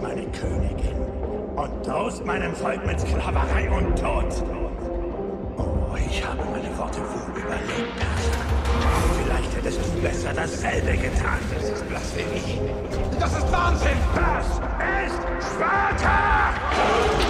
meine Königin und drohst meinem Volk mit Sklaverei und Tod. Oh, ich habe meine Worte wohl überlegt. Vielleicht hättest du besser dasselbe getan. Das ist Blasphemie. Das ist Wahnsinn! Das ist Sparta!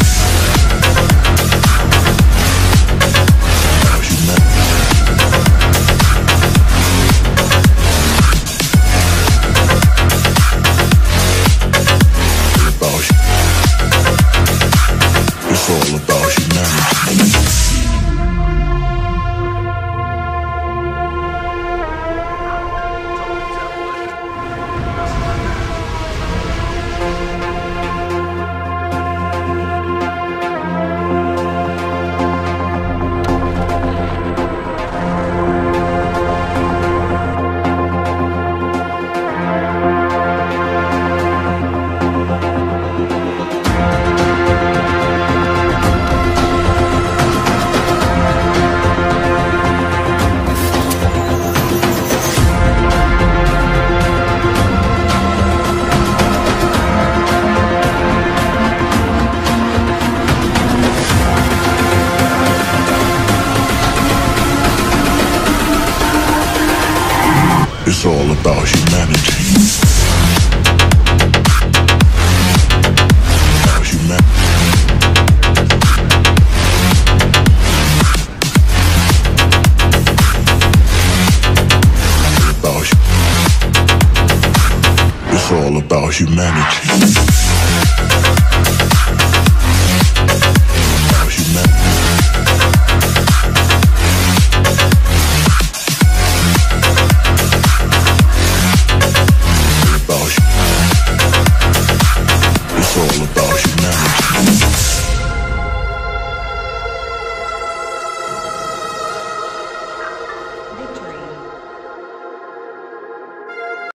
About humanity. It's all about humanity.